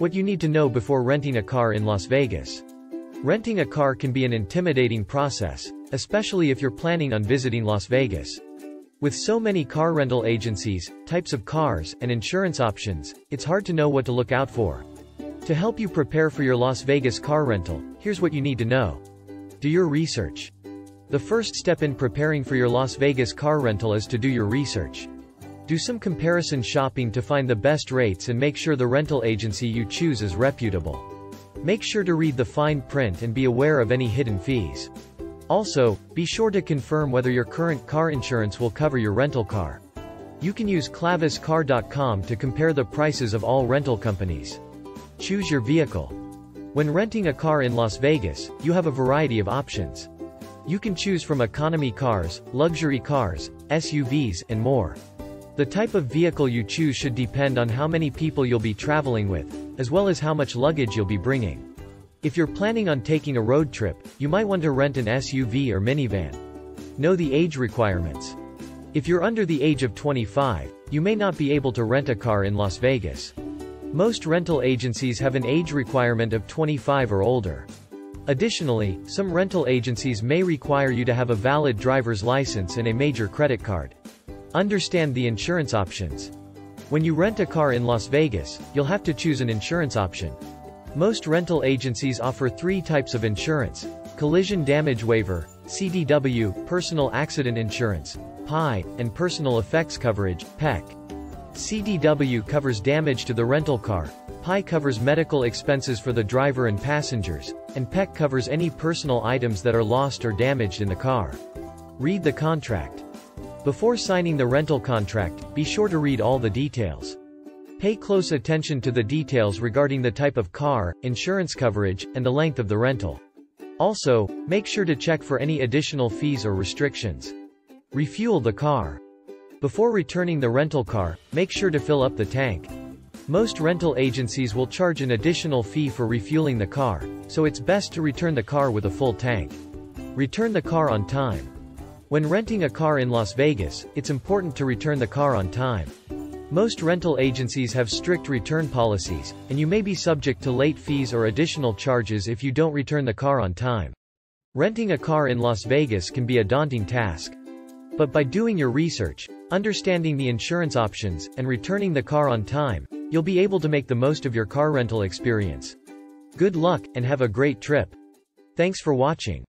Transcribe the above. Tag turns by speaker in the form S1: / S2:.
S1: What you need to know before renting a car in Las Vegas. Renting a car can be an intimidating process, especially if you're planning on visiting Las Vegas. With so many car rental agencies, types of cars, and insurance options, it's hard to know what to look out for. To help you prepare for your Las Vegas car rental, here's what you need to know. Do your research. The first step in preparing for your Las Vegas car rental is to do your research. Do some comparison shopping to find the best rates and make sure the rental agency you choose is reputable. Make sure to read the fine print and be aware of any hidden fees. Also, be sure to confirm whether your current car insurance will cover your rental car. You can use claviscar.com to compare the prices of all rental companies. Choose your vehicle. When renting a car in Las Vegas, you have a variety of options. You can choose from economy cars, luxury cars, SUVs, and more. The type of vehicle you choose should depend on how many people you'll be traveling with, as well as how much luggage you'll be bringing. If you're planning on taking a road trip, you might want to rent an SUV or minivan. Know the age requirements. If you're under the age of 25, you may not be able to rent a car in Las Vegas. Most rental agencies have an age requirement of 25 or older. Additionally, some rental agencies may require you to have a valid driver's license and a major credit card. Understand the insurance options. When you rent a car in Las Vegas, you'll have to choose an insurance option. Most rental agencies offer three types of insurance. Collision Damage Waiver, CDW, Personal Accident Insurance, PI, and Personal Effects Coverage, PEC. CDW covers damage to the rental car, PI covers medical expenses for the driver and passengers, and PEC covers any personal items that are lost or damaged in the car. Read the contract. Before signing the rental contract, be sure to read all the details. Pay close attention to the details regarding the type of car, insurance coverage, and the length of the rental. Also, make sure to check for any additional fees or restrictions. Refuel the car. Before returning the rental car, make sure to fill up the tank. Most rental agencies will charge an additional fee for refueling the car, so it's best to return the car with a full tank. Return the car on time. When renting a car in Las Vegas, it's important to return the car on time. Most rental agencies have strict return policies, and you may be subject to late fees or additional charges if you don't return the car on time. Renting a car in Las Vegas can be a daunting task. But by doing your research, understanding the insurance options, and returning the car on time, you'll be able to make the most of your car rental experience. Good luck, and have a great trip. Thanks for watching.